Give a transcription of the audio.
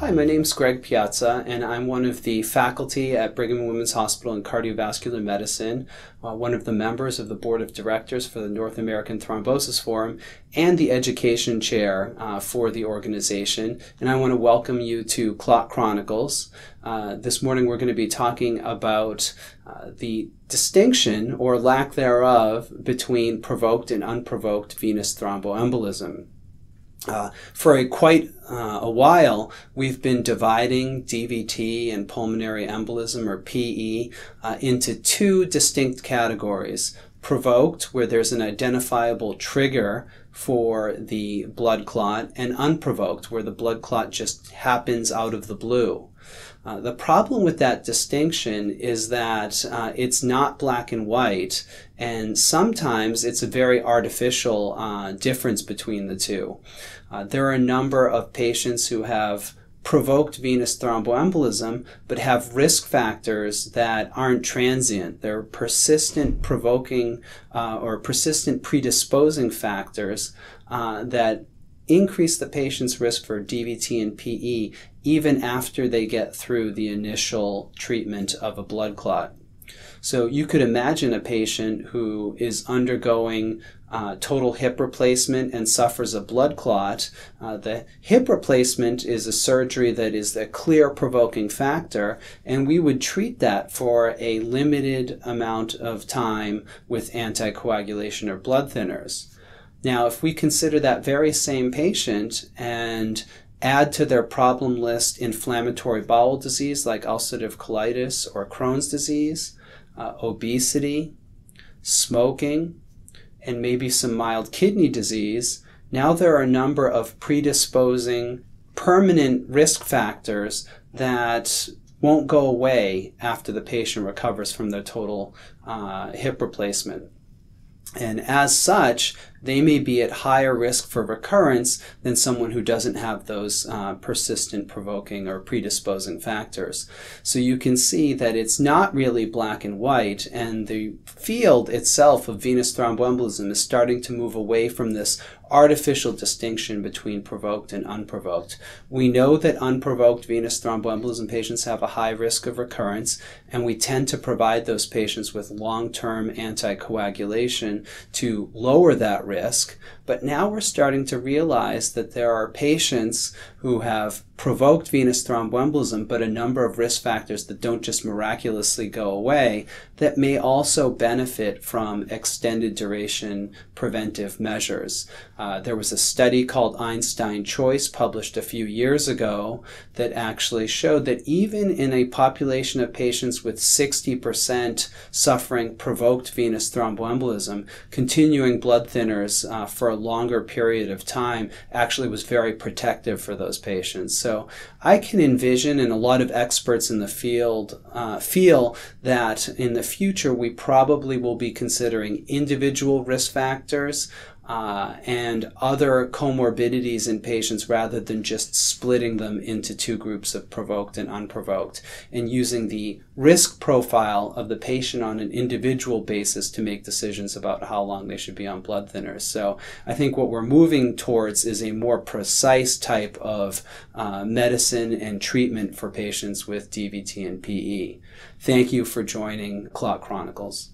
Hi, my name's Greg Piazza, and I'm one of the faculty at Brigham and Women's Hospital in Cardiovascular Medicine, uh, one of the members of the Board of Directors for the North American Thrombosis Forum, and the Education Chair uh, for the organization. And I want to welcome you to Clot Chronicles. Uh, this morning we're going to be talking about uh, the distinction or lack thereof between provoked and unprovoked venous thromboembolism. Uh, for a quite uh, a while, we've been dividing DVT and pulmonary embolism, or PE, uh, into two distinct categories. Provoked, where there's an identifiable trigger for the blood clot, and unprovoked, where the blood clot just happens out of the blue. Uh, the problem with that distinction is that uh, it's not black and white, and sometimes it's a very artificial uh, difference between the two. Uh, there are a number of patients who have provoked venous thromboembolism but have risk factors that aren't transient. They're persistent provoking uh, or persistent predisposing factors uh, that increase the patient's risk for DVT and PE even after they get through the initial treatment of a blood clot. So you could imagine a patient who is undergoing uh, total hip replacement and suffers a blood clot. Uh, the hip replacement is a surgery that is a clear provoking factor, and we would treat that for a limited amount of time with anticoagulation or blood thinners. Now, if we consider that very same patient and add to their problem list inflammatory bowel disease like ulcerative colitis or Crohn's disease, uh, obesity, smoking, and maybe some mild kidney disease, now there are a number of predisposing permanent risk factors that won't go away after the patient recovers from their total uh, hip replacement. And as such, they may be at higher risk for recurrence than someone who doesn't have those uh, persistent provoking or predisposing factors. So you can see that it's not really black and white, and the field itself of venous thromboembolism is starting to move away from this artificial distinction between provoked and unprovoked. We know that unprovoked venous thromboembolism patients have a high risk of recurrence, and we tend to provide those patients with long term anticoagulation to lower that risk risk, but now we're starting to realize that there are patients who have provoked venous thromboembolism, but a number of risk factors that don't just miraculously go away that may also benefit from extended duration preventive measures. Uh, there was a study called Einstein Choice published a few years ago that actually showed that even in a population of patients with 60% suffering provoked venous thromboembolism, continuing blood uh, for a longer period of time actually was very protective for those patients. So I can envision, and a lot of experts in the field uh, feel that in the future we probably will be considering individual risk factors uh, and other comorbidities in patients rather than just splitting them into two groups of provoked and unprovoked and using the risk profile of the patient on an individual basis to make decisions about how long they should be on blood thinners. So I think what we're moving towards is a more precise type of uh, medicine and treatment for patients with DVT and PE. Thank you for joining Clot Chronicles.